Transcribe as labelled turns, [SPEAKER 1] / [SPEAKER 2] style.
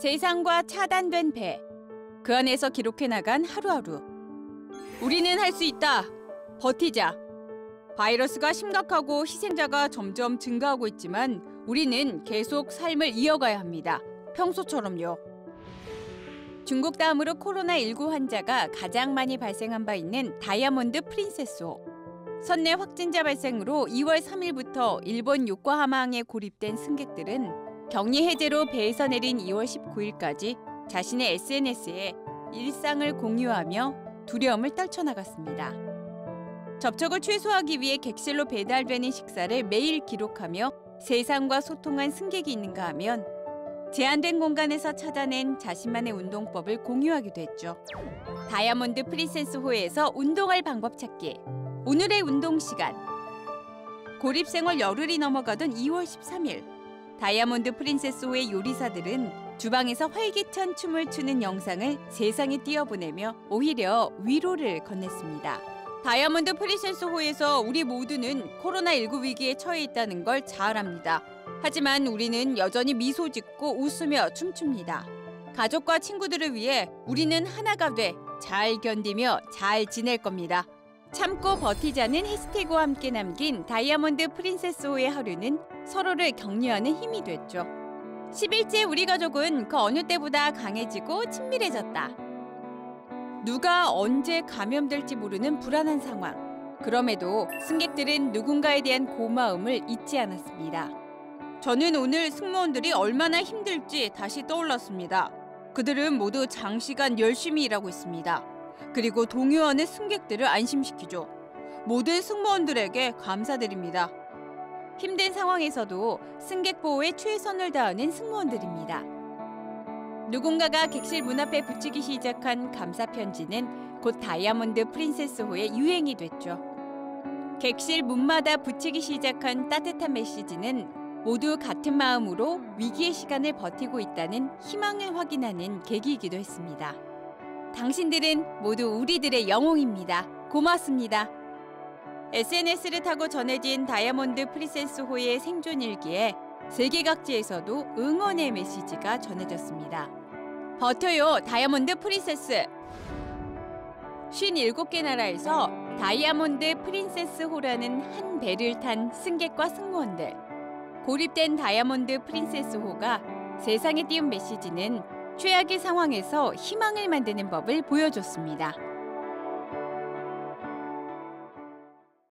[SPEAKER 1] 세상과 차단된 배. 그 안에서 기록해 나간 하루하루. 우리는 할 수 있다. 버티자. 바이러스가 심각하고 희생자가 점점 증가하고 있지만 우리는 계속 삶을 이어가야 합니다. 평소처럼요. 중국 다음으로 코로나19 환자가 가장 많이 발생한 바 있는 다이아몬드 프린세스호. 선내 확진자 발생으로 2월 3일부터 일본 요코하마항에 고립된 승객들은 격리 해제로 배에서 내린 2월 19일까지 자신의 SNS에 일상을 공유하며 두려움을 떨쳐나갔습니다. 접촉을 최소화하기 위해 객실로 배달되는 식사를 매일 기록하며 세상과 소통한 승객이 있는가 하면 제한된 공간에서 찾아낸 자신만의 운동법을 공유하기도 했죠. 다이아몬드 프린세스호에서 운동할 방법 찾기. 오늘의 운동 시간. 고립생활 열흘이 넘어가던 2월 13일. 다이아몬드 프린세스호의 요리사들은 주방에서 활기찬 춤을 추는 영상을 세상에 띄워보내며 오히려 위로를 건넸습니다. 다이아몬드 프린세스호에서 우리 모두는 코로나19 위기에 처해 있다는 걸 잘 압니다. 하지만 우리는 여전히 미소 짓고 웃으며 춤춥니다. 가족과 친구들을 위해 우리는 하나가 돼 잘 견디며 잘 지낼 겁니다. 참고 버티자는 해시태그와 함께 남긴 다이아몬드 프린세스호의 하루는 서로를 격려하는 힘이 됐죠. 10일째 우리 가족은 그 어느 때보다 강해지고 친밀해졌다. 누가 언제 감염될지 모르는 불안한 상황. 그럼에도 승객들은 누군가에 대한 고마움을 잊지 않았습니다. 저는 오늘 승무원들이 얼마나 힘들지 다시 떠올랐습니다. 그들은 모두 장시간 열심히 일하고 있습니다. 그리고 동요하는 승객들을 안심시키죠. 모든 승무원들에게 감사드립니다. 힘든 상황에서도 승객 보호에 최선을 다하는 승무원들입니다. 누군가가 객실 문 앞에 붙이기 시작한 감사 편지는 곧 다이아몬드 프린세스호의 유행이 됐죠. 객실 문마다 붙이기 시작한 따뜻한 메시지는 모두 같은 마음으로 위기의 시간을 버티고 있다는 희망을 확인하는 계기이기도 했습니다. 당신들은 모두 우리들의 영웅입니다. 고맙습니다. SNS를 타고 전해진 다이아몬드 프린세스호의 생존 일기에 세계 각지에서도 응원의 메시지가 전해졌습니다. 버텨요, 다이아몬드 프린세스! 57개 나라에서 다이아몬드 프린세스 호라는 한 배를 탄 승객과 승무원들. 고립된 다이아몬드 프린세스 호가 세상에 띄운 메시지는 최악의 상황에서 희망을 만드는 법을 보여줬습니다.